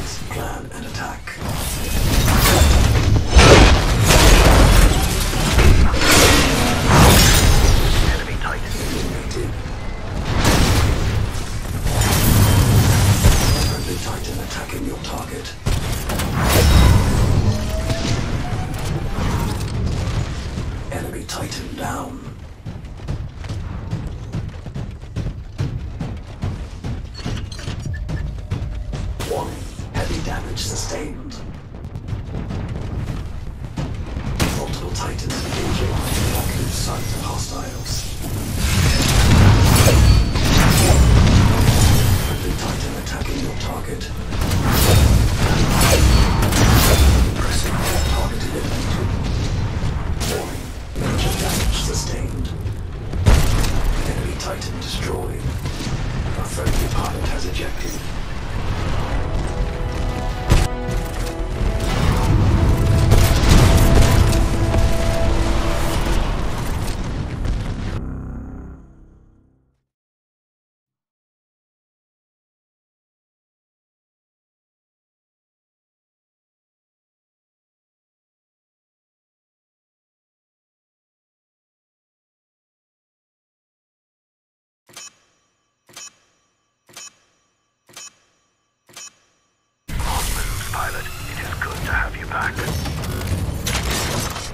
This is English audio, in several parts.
Plans, plan, and attack. sustained. Multiple Titans engaging. Not lose sight of hostiles. Friendly Titan attacking your target. Pressing target eliminated. Warning. Major damage sustained. Enemy Titan destroyed. Our friendly pilot has ejected.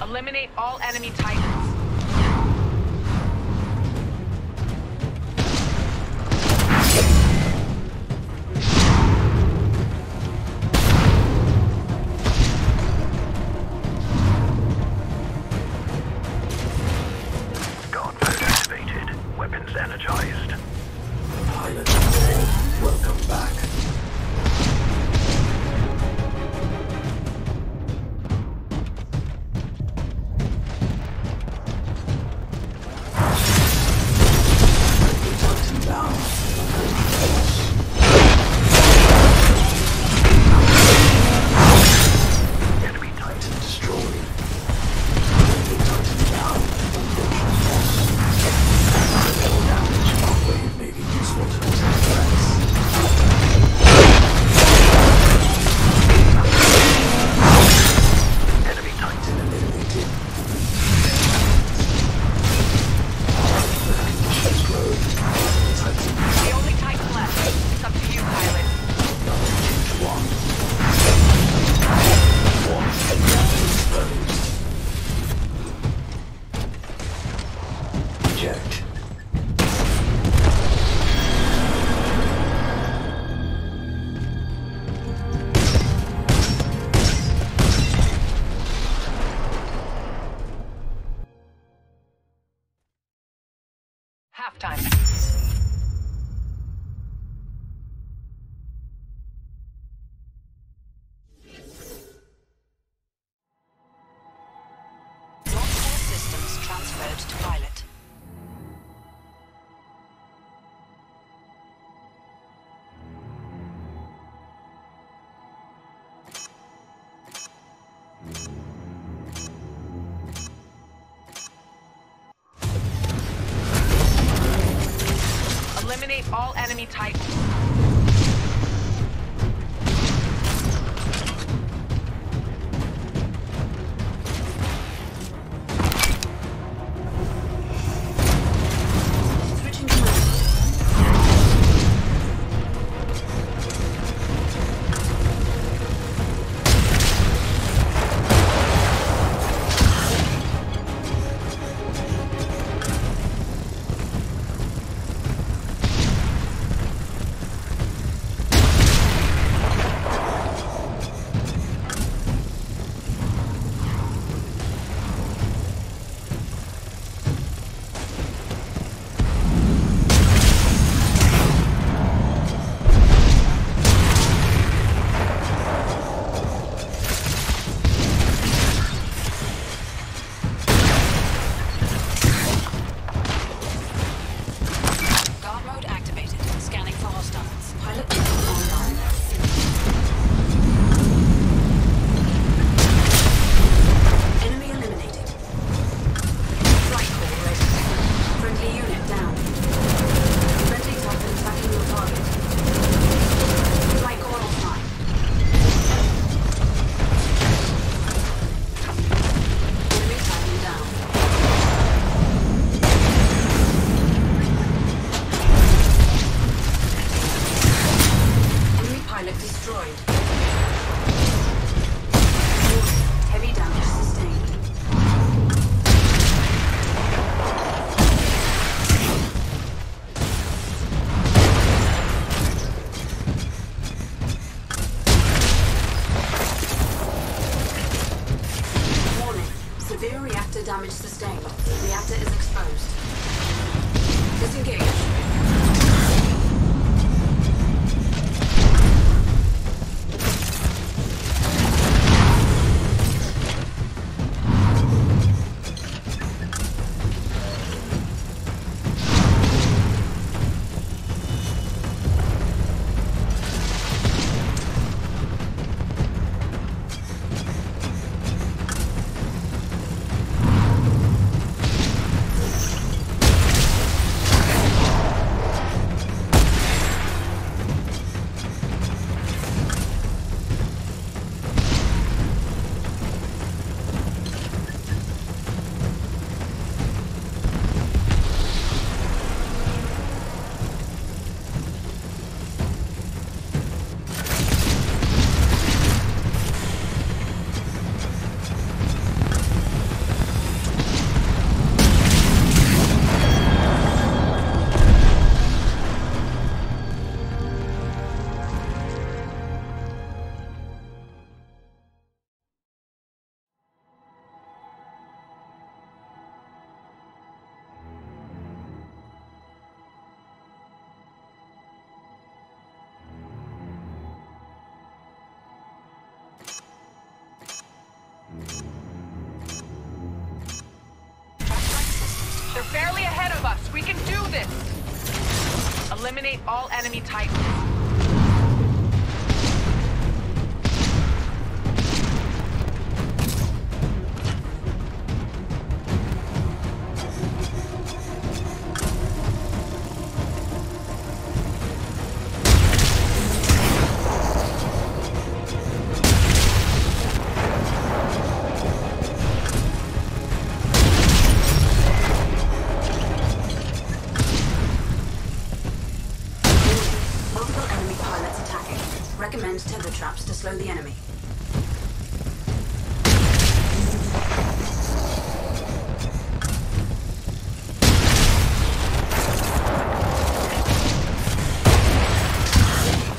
Eliminate all enemy titans. All enemy titans. Damage sustained. Reactor is exposed. They're barely ahead of us. We can do this. Eliminate all enemy titans. Slow the enemy.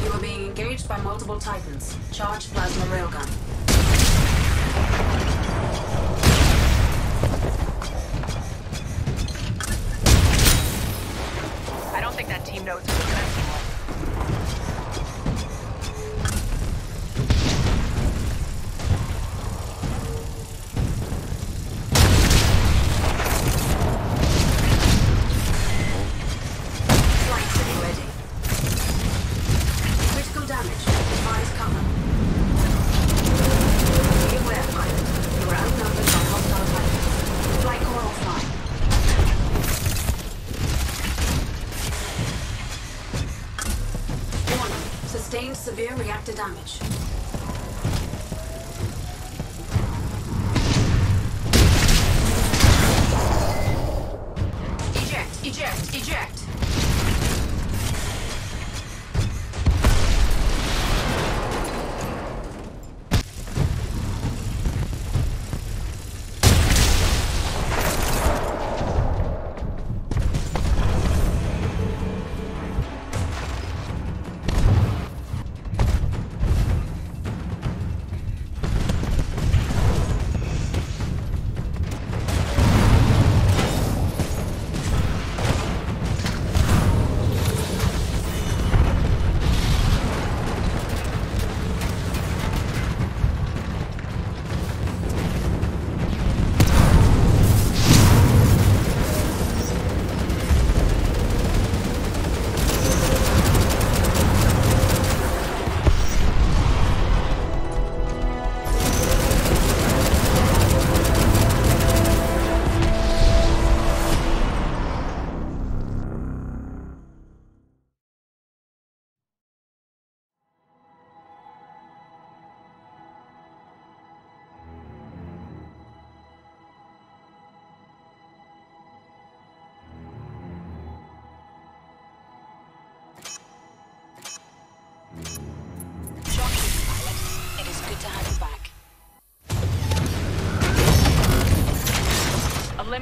You are being engaged by multiple Titans. Charge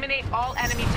Eliminate all enemy.